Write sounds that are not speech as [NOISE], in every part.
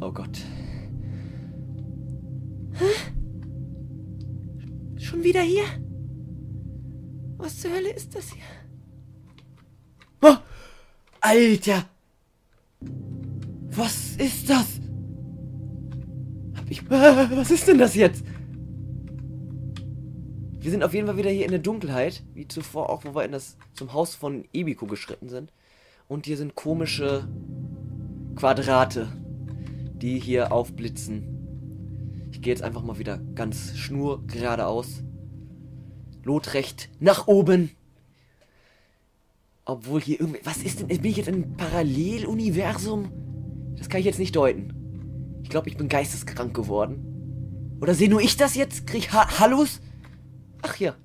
Oh Gott. Schon wieder hier? Was zur Hölle ist das hier? Oh, Alter! Was ist das? Hab ich. Was ist denn das jetzt? Wir sind auf jeden Fall wieder hier in der Dunkelheit, wie zuvor auch, wo wir in das zum Haus von Ebiko geschritten sind. Und hier sind komische Quadrate, die hier aufblitzen. Ich gehe jetzt einfach mal wieder ganz schnur geradeaus. Lotrecht nach oben. Obwohl hier irgendwie. Was ist denn. Bin ich jetzt in einem Paralleluniversum? Das kann ich jetzt nicht deuten. Ich glaube, ich bin geisteskrank geworden. Oder sehe nur ich das jetzt? Krieg ich ha Hallus? Ach hier.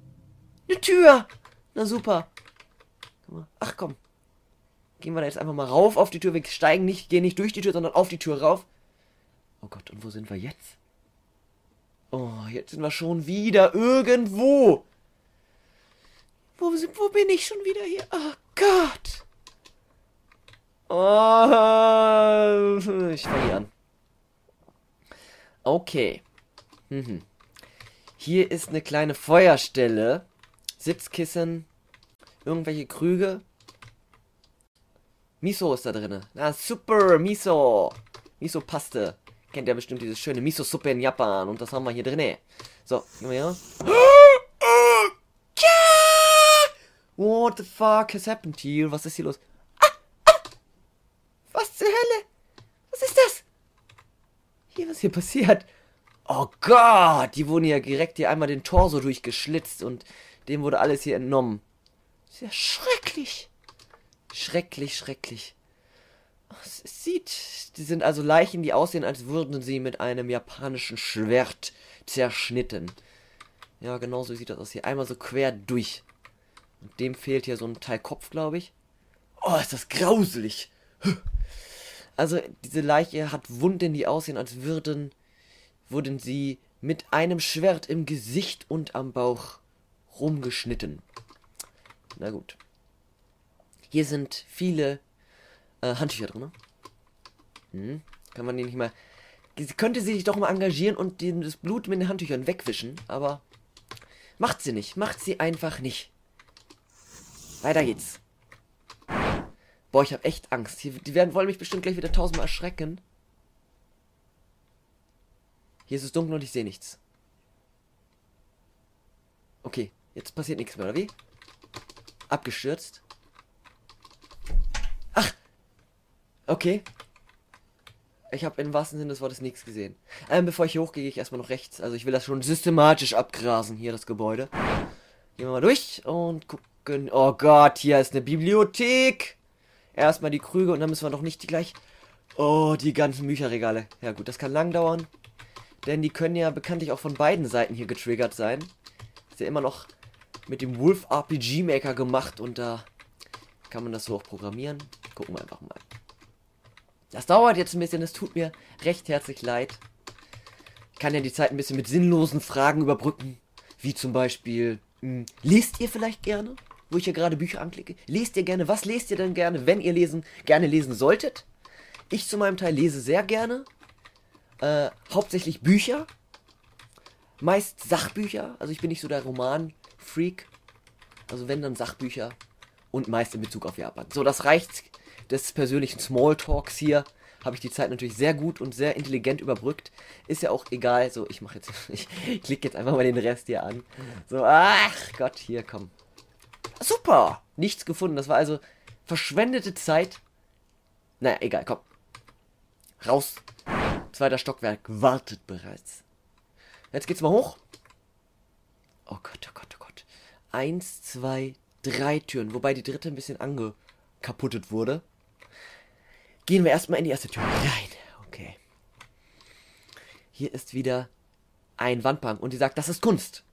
Eine Tür. Na super. Ach komm. Gehen wir da jetzt einfach mal rauf auf die Tür. Wir steigen nicht, gehen nicht durch die Tür, sondern auf die Tür rauf. Oh Gott, und wo sind wir jetzt? Oh, jetzt sind wir schon wieder irgendwo. Wo, wo bin ich schon wieder hier? Oh Gott. Oh, ich fange an. Okay. Mhm. Hier ist eine kleine Feuerstelle. Sitzkissen. Irgendwelche Krüge. Miso ist da drin. Na, super, Miso. Miso-Paste. Kennt ja bestimmt diese schöne Miso-Suppe in Japan. Und das haben wir hier drin. So, gehen wir hier. What the fuck has happened here? Was ist hier los? Ah, ah. Was zur Hölle? Was ist das? Hier, was hier passiert? Oh Gott, die wurden ja direkt hier einmal den Torso durchgeschlitzt und dem wurde alles hier entnommen. Sehr schrecklich. Schrecklich, schrecklich. Es sieht, die sind also Leichen, die aussehen, als würden sie mit einem japanischen Schwert zerschnitten. Ja, genau so sieht das aus hier. Einmal so quer durch. Und dem fehlt hier so ein Teil Kopf, glaube ich. Oh, ist das grauselig. Also, diese Leiche hat Wunden, die aussehen, als würden, würden sie mit einem Schwert im Gesicht und am Bauch rumgeschnitten. Na gut. Hier sind viele äh, Handtücher drin. Hm, kann man die nicht mal... Sie könnte sich doch mal engagieren und das Blut mit den Handtüchern wegwischen, aber macht sie nicht. Macht sie einfach nicht. Weiter geht's. Boah, ich habe echt Angst. Hier, die werden, wollen mich bestimmt gleich wieder tausendmal erschrecken. Hier ist es dunkel und ich sehe nichts. Okay, jetzt passiert nichts mehr, oder wie? Abgestürzt. Ach! Okay. Ich habe im wahrsten Sinne des Wortes nichts gesehen. Ähm, bevor ich hier hochgehe, gehe ich erstmal noch rechts. Also ich will das schon systematisch abgrasen, hier das Gebäude. Gehen wir mal durch und gucken. Oh Gott, hier ist eine Bibliothek. Erstmal die Krüge und dann müssen wir noch nicht die gleich... Oh, die ganzen Bücherregale. Ja gut, das kann lang dauern. Denn die können ja bekanntlich auch von beiden Seiten hier getriggert sein. Ist ja immer noch mit dem Wolf RPG Maker gemacht und da kann man das so auch programmieren. Gucken wir einfach mal. Das dauert jetzt ein bisschen, es tut mir recht herzlich leid. Ich kann ja die Zeit ein bisschen mit sinnlosen Fragen überbrücken. Wie zum Beispiel, mh, hm, lest ihr vielleicht gerne? Wo ich ja gerade Bücher anklicke. Lest ihr gerne? Was lest ihr denn gerne, wenn ihr lesen, gerne lesen solltet? Ich zu meinem Teil lese sehr gerne. Äh, hauptsächlich Bücher. Meist Sachbücher. Also ich bin nicht so der Roman-Freak. Also wenn dann Sachbücher. Und meist in Bezug auf Japan. So, das reicht des persönlichen Smalltalks hier habe ich die Zeit natürlich sehr gut und sehr intelligent überbrückt. Ist ja auch egal. So, ich mache jetzt, [LAUGHS] ich klicke jetzt einfach mal den Rest hier an. So, ach Gott, hier, komm. Super! Nichts gefunden. Das war also verschwendete Zeit. Naja, egal, komm. Raus. Zweiter Stockwerk wartet bereits. Jetzt geht's mal hoch. Oh Gott, oh Gott, oh Gott. Eins, zwei, drei Türen. Wobei die dritte ein bisschen angekaputtet wurde. Gehen wir erstmal in die erste Tür rein. Okay. Hier ist wieder ein Wandbank und die sagt, das ist Kunst.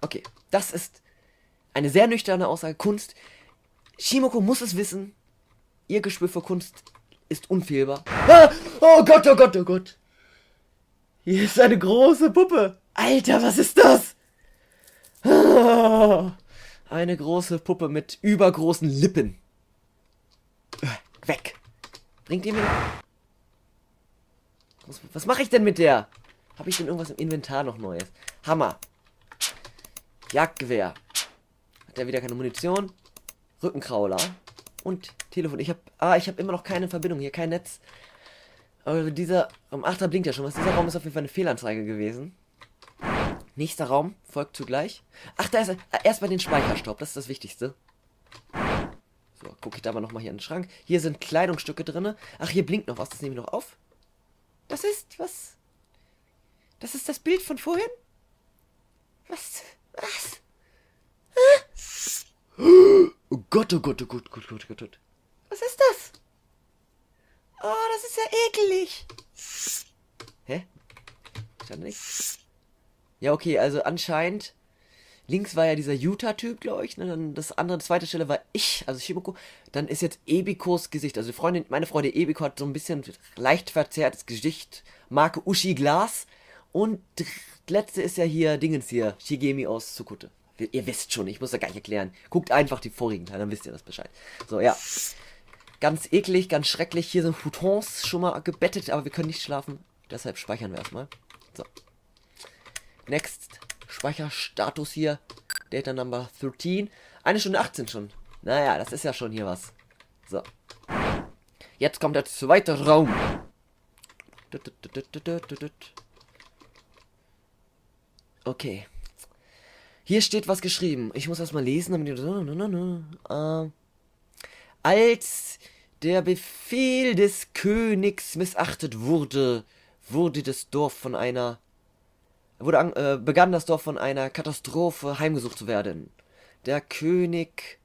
Okay, das ist eine sehr nüchterne Aussage. Kunst. Shimoko muss es wissen. Ihr Gespür für Kunst ist unfehlbar. Ah, oh Gott, oh Gott, oh Gott. Hier ist eine große Puppe. Alter, was ist das? Ah, eine große Puppe mit übergroßen Lippen. Äh, weg. Bringt ihr mir... Was, was mache ich denn mit der? Habe ich denn irgendwas im Inventar noch Neues? Hammer. Jagdgewehr. Hat der wieder keine Munition? Rückenkrauler. Und Telefon. Ich habe ah, ich habe immer noch keine Verbindung hier, kein Netz. Aber dieser um 8 blinkt ja schon was. Dieser Raum ist auf jeden Fall eine Fehlanzeige gewesen. Nächster Raum folgt zugleich. Ach, da ist er. Erstmal den Speicherstopp, das ist das Wichtigste. So, gucke ich da mal nochmal hier in den Schrank. Hier sind Kleidungsstücke drin. Ach, hier blinkt noch was, das nehme ich noch auf. Das ist was? Das ist das Bild von vorhin? Was? Was? Gott, oh Gott, oh Gott, oh Gott, oh Gott, oh Gott. Was ist das? Oh, das ist ja eklig. Hä? Stand nicht? Ja, okay, also anscheinend. Links war ja dieser Utah-Typ, glaube ich. Ne? Dann das andere, zweite Stelle war ich, also Shimoko. Dann ist jetzt Ebikos Gesicht. Also Freundin, meine Freundin Ebiko hat so ein bisschen leicht verzerrtes Gesicht. Marke Ushi Glas. Und letzte ist ja hier Dingens hier. Shigemi aus Tsukute. Ihr wisst schon, ich muss da gar nicht erklären. Guckt einfach die vorigen Teile, dann wisst ihr das Bescheid. So, ja. Ganz eklig, ganz schrecklich. Hier sind Futons schon mal gebettet, aber wir können nicht schlafen. Deshalb speichern wir erstmal. So. Next. Speicherstatus hier. Data Number 13. Eine Stunde 18 schon. Naja, das ist ja schon hier was. So. Jetzt kommt der zweite Raum. Okay. Hier steht was geschrieben. Ich muss das mal lesen. Äh, als der Befehl des Königs missachtet wurde, wurde das Dorf von einer wurde an, äh, begann das Dorf von einer Katastrophe heimgesucht zu werden. Der König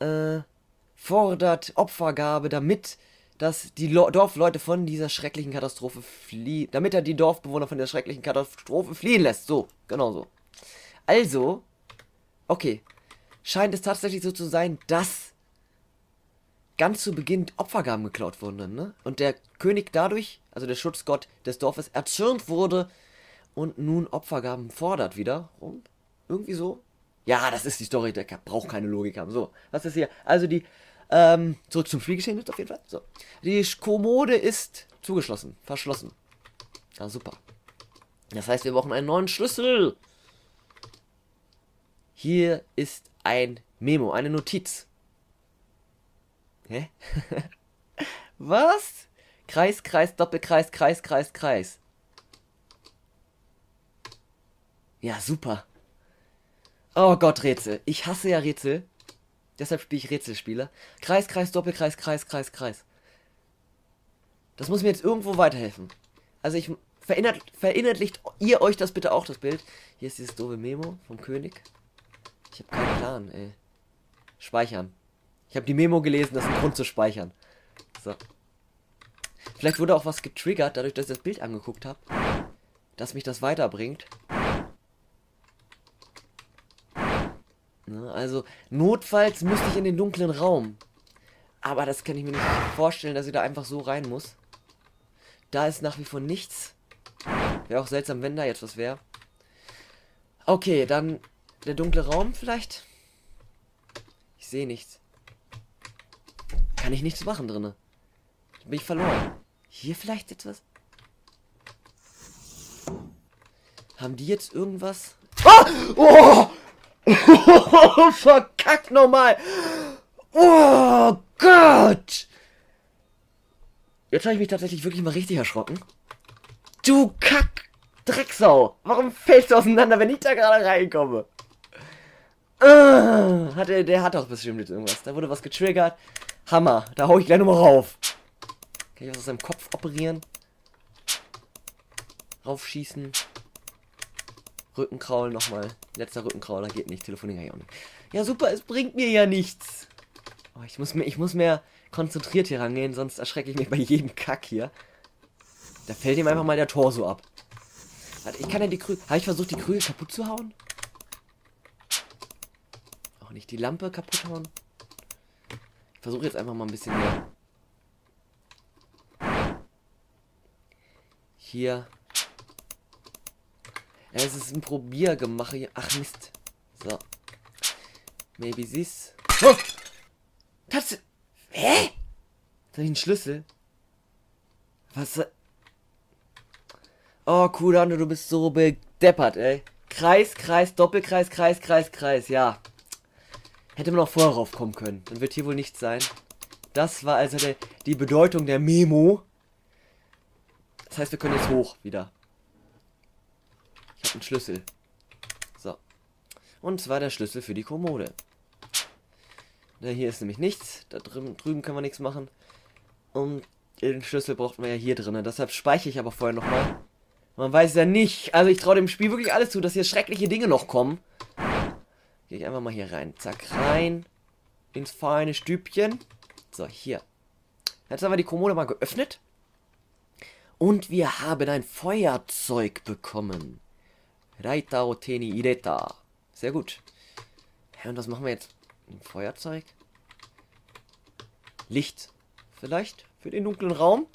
äh, fordert Opfergabe, damit dass die Lo Dorfleute von dieser schrecklichen Katastrophe fliehen, damit er die Dorfbewohner von der schrecklichen Katastrophe fliehen lässt. So, genau so. Also, okay, scheint es tatsächlich so zu sein, dass ganz zu Beginn Opfergaben geklaut wurden, ne? Und der König dadurch, also der Schutzgott des Dorfes, erzürnt wurde und nun Opfergaben fordert wieder. Und irgendwie so. Ja, das ist die Story, der braucht keine Logik haben. So, was ist hier? Also die, ähm, zurück zum Spielgeschehen jetzt auf jeden Fall. So. Die Kommode ist zugeschlossen, verschlossen. Ja, super. Das heißt, wir brauchen einen neuen Schlüssel. Hier ist ein Memo, eine Notiz. Hä? [LAUGHS] Was? Kreis, Kreis, Doppelkreis, Kreis, Kreis, Kreis. Ja, super. Oh Gott, Rätsel. Ich hasse ja Rätsel. Deshalb spiele ich Rätselspiele. Kreis, Kreis, Doppelkreis, Kreis, Kreis, Kreis. Das muss mir jetzt irgendwo weiterhelfen. Also ich verinnert, verinnerlicht ihr euch das bitte auch, das Bild. Hier ist dieses doofe Memo vom König. Ich habe keinen Plan, ey. Speichern. Ich habe die Memo gelesen, das ist ein Grund zu speichern. So. Vielleicht wurde auch was getriggert, dadurch, dass ich das Bild angeguckt habe. Dass mich das weiterbringt. Also, notfalls müsste ich in den dunklen Raum. Aber das kann ich mir nicht vorstellen, dass ich da einfach so rein muss. Da ist nach wie vor nichts. Wäre auch seltsam, wenn da jetzt was wäre. Okay, dann der dunkle Raum vielleicht? Ich sehe nichts. Kann ich nichts machen drinne. Bin ich verloren. Hier vielleicht etwas? Haben die jetzt irgendwas? Ah! Oh! [LAUGHS] oh! Verkackt nochmal! Oh Gott! Jetzt habe ich mich tatsächlich wirklich mal richtig erschrocken. Du Kack! Drecksau! Warum fällst du auseinander, wenn ich da gerade reinkomme? Uh, hat der, der hat doch bestimmt jetzt irgendwas. Da wurde was getriggert. Hammer. Da hau ich gleich nochmal rauf. Kann ich was aus seinem Kopf operieren? Raufschießen. Rückenkraulen nochmal. Letzter Rückenkrauler geht nicht. Telefonieren kann ich auch nicht. Ja, super. Es bringt mir ja nichts. Oh, ich, muss mehr, ich muss mehr konzentriert hier rangehen, sonst erschrecke ich mich bei jedem Kack hier. Da fällt ihm einfach mal der Torso ab. Ich kann ja die Krüge. Habe ich versucht, die Krüge kaputt zu hauen? nicht die Lampe kaputt hauen. Ich versuche jetzt einfach mal ein bisschen mehr. Hier. Ja, es ist ein Probiergemache hier. Ach Mist. So. Maybe this. Oh! Das. Hä? Da ich einen Schlüssel. Was? Oh, Kudano, du bist so bedeppert, ey. Kreis, Kreis, Doppelkreis, Kreis, Kreis, Kreis, ja. Hätte man auch vorher drauf kommen können. Dann wird hier wohl nichts sein. Das war also der, die Bedeutung der Memo. Das heißt, wir können jetzt hoch wieder. Einen Schlüssel. So. Und zwar der Schlüssel für die Kommode. Na, hier ist nämlich nichts. Da drüben, drüben können wir nichts machen. Und den Schlüssel brauchten wir ja hier drinnen. Deshalb speichere ich aber vorher nochmal. Man weiß ja nicht. Also ich traue dem Spiel wirklich alles zu, dass hier schreckliche Dinge noch kommen. Gehe ich einfach mal hier rein. Zack, rein. Ins feine Stübchen. So, hier. Jetzt haben wir die Kommode mal geöffnet. Und wir haben ein Feuerzeug bekommen. Raita Oteni Ireta. Sehr gut. Ja, und was machen wir jetzt? Ein Feuerzeug? Licht. Vielleicht? Für den dunklen Raum?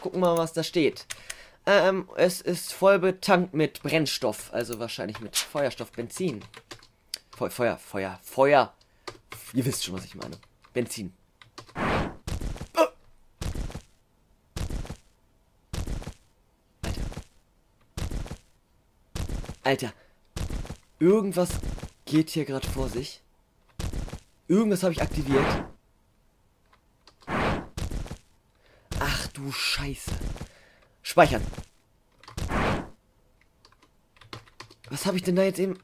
Gucken wir mal, was da steht. Ähm, es ist voll betankt mit Brennstoff. Also wahrscheinlich mit Feuerstoff, Benzin. Feu Feuer, Feuer, Feuer. Ihr wisst schon, was ich meine. Benzin. Alter. Irgendwas geht hier gerade vor sich. Irgendwas habe ich aktiviert. Ach du Scheiße. Speichern. Was habe ich denn da jetzt eben...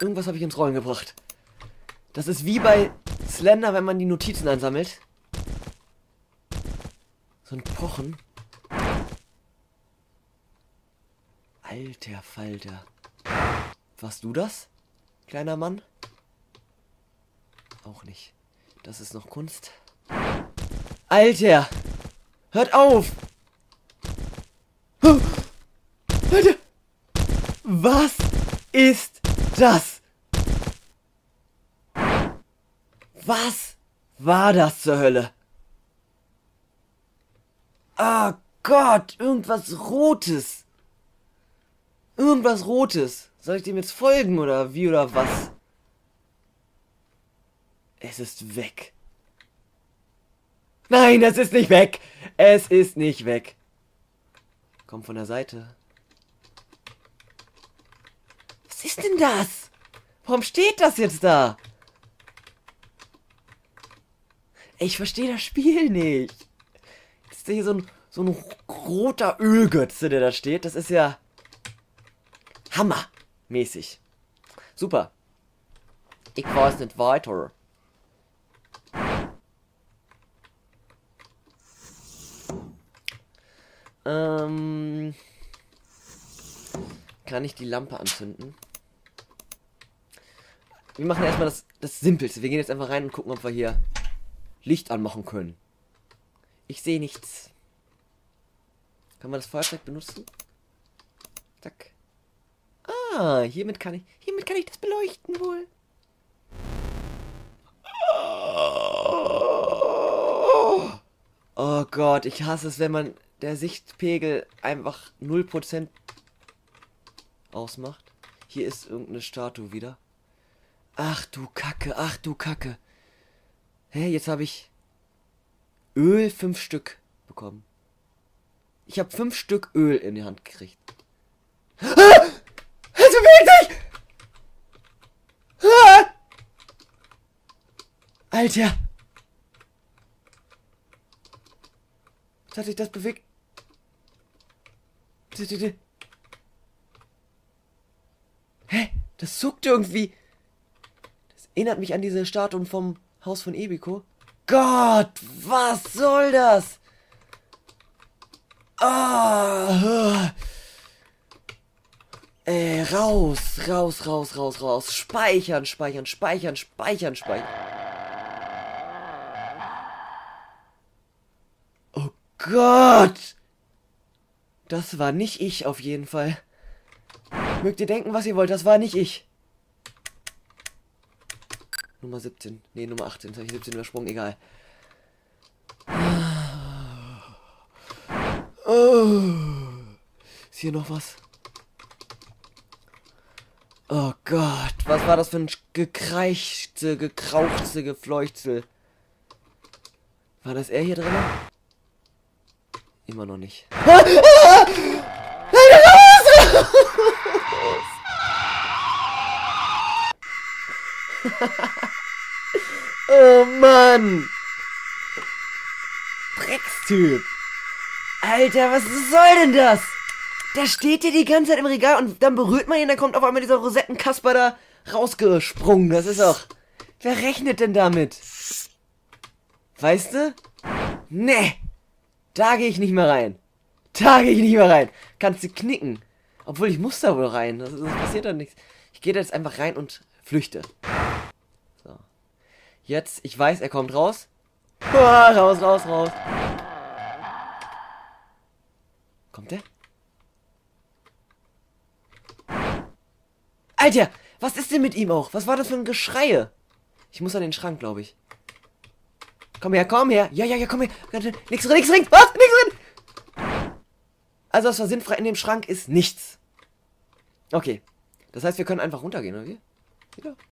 Irgendwas habe ich ins Rollen gebracht. Das ist wie bei Slender, wenn man die Notizen einsammelt. So ein Pochen. Alter Falter. Warst du das? Kleiner Mann? Auch nicht. Das ist noch Kunst. Alter! Hört auf! Alter! Was ist das? Was war das zur Hölle? Ah oh Gott, irgendwas Rotes. Irgendwas Rotes. Soll ich dem jetzt folgen oder wie oder was? Es ist weg. Nein, es ist nicht weg. Es ist nicht weg. Komm von der Seite. Was ist denn das? Warum steht das jetzt da? Ich verstehe das Spiel nicht. Jetzt ist da hier so ein, so ein roter Ölgötze, der da steht. Das ist ja hammermäßig. Super. Ich weiß nicht weiter. Ähm, kann ich die Lampe anzünden? Wir machen erstmal das, das Simpelste. Wir gehen jetzt einfach rein und gucken, ob wir hier Licht anmachen können. Ich sehe nichts. Kann man das Feuerzeug benutzen? Zack. Hiermit kann ich, hiermit kann ich das beleuchten wohl. Oh Gott, ich hasse es, wenn man der Sichtpegel einfach 0% ausmacht. Hier ist irgendeine Statue wieder. Ach du Kacke, ach du Kacke. Hä, jetzt habe ich Öl fünf Stück bekommen. Ich habe fünf Stück Öl in die Hand gekriegt. Ah! Es bewegt sich! Ah! Alter! Jetzt hat sich das bewegt. Hä? Das zuckt irgendwie. Das erinnert mich an diese Statuen vom Haus von Ebiko. Gott, was soll das? Ah. Ey, raus, raus, raus, raus, raus. Speichern, speichern, speichern, speichern, speichern. Gott! Das war nicht ich auf jeden Fall. Mögt ihr denken, was ihr wollt, das war nicht ich. Nummer 17. Ne, Nummer 18. Jetzt ich 17 übersprungen, egal. Oh. Ist hier noch was? Oh Gott, was war das für ein gekreichte, gekrauchze, gefleuchzel? War das er hier drin? Immer noch nicht. Ah! [LAUGHS] Ah! Nein, [LAUGHS] oh Mann. Dreckstyp. Alter, was soll denn das? Der steht hier die ganze Zeit im Regal und dann berührt man ihn, dann kommt auf einmal dieser Rosettenkasper da rausgesprungen. Das ist auch. Wer rechnet denn damit? Weißt du? Nee. Da gehe ich nicht mehr rein. Da gehe ich nicht mehr rein. Kannst du knicken. Obwohl ich muss da wohl rein. Das, das passiert doch nichts. Ich gehe da jetzt einfach rein und flüchte. So. Jetzt, ich weiß, er kommt raus. Ah, [LAUGHS] raus, raus, raus. Kommt der? Alter, was ist denn mit ihm auch? Was war das für ein Geschreie? Ich muss an den Schrank, glaube ich. Komm her, komm her. Ja, ja, ja, komm her. Nix drin, nix drin. Was? Nix drin. Also, was war sinnfrei in dem Schrank ist nichts. Okay. Das heißt, wir können einfach runtergehen, oder wie? Wieder?